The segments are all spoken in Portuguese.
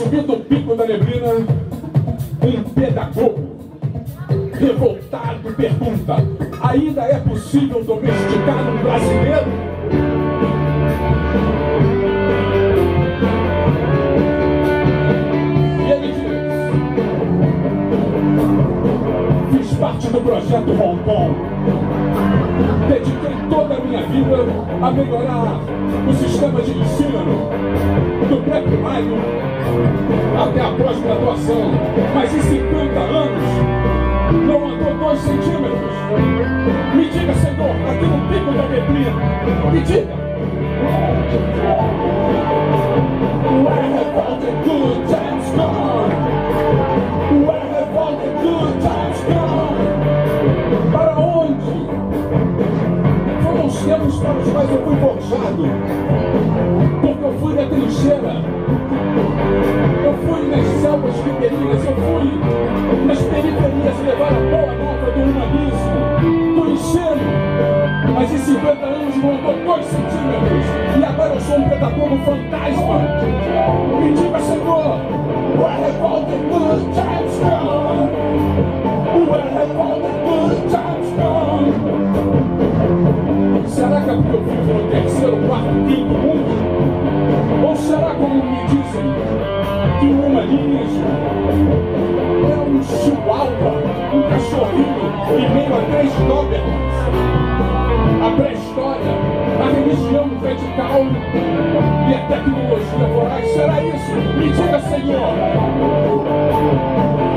Subindo o pico da neblina, um pedagogo revoltado pergunta: ainda é possível domesticar um brasileiro? E ele diz: fiz parte do projeto Kong. Dediquei toda a minha vida a melhorar o sistema de ensino, do pré-primário até a pós-graduação. Mas em 50 anos, não andou dois centímetros. Me diga, Senhor, aqui no pico da neblina, me diga. Where have all the good times gone? Where have all the good times gone? Para onde? Foram os tempos para os quais eu fui forjado. Eu fui na trincheira. Eu fui nas selvas ribeirinhas. Eu fui nas periferias levar a boa nova do humanismo, do ensino. Mas em 50 anos andou dois centímetros. E agora eu sou um pedagogo fantasma. Me diga, Senhor, where have all times? Que o humanismo é um chihuahua, um cachorrinho em meio a três Dobermans? A pré-história, a religião radical e a tecnologia voraz. Será isso? Me diga, Senhor.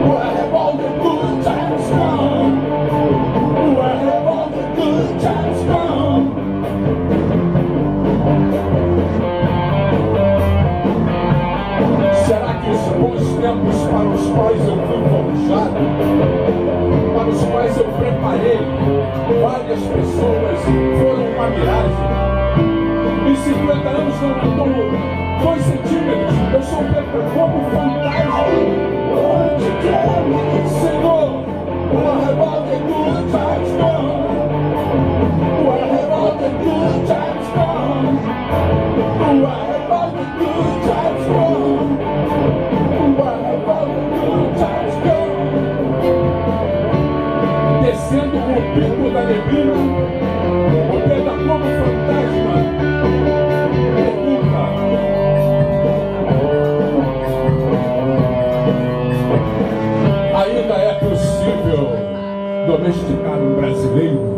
Where have all the good times gone? Where have all the good times gone? Os bons tempos para os quais eu fui forjado, para os quais eu preparei várias pessoas, foram uma miragem? Em 50 anos não andou dois centímetros, eu sou pedagogo fantasma. Senhor, where have all the good times gone? Where have all the good times gone? Where domesticado brasileiro.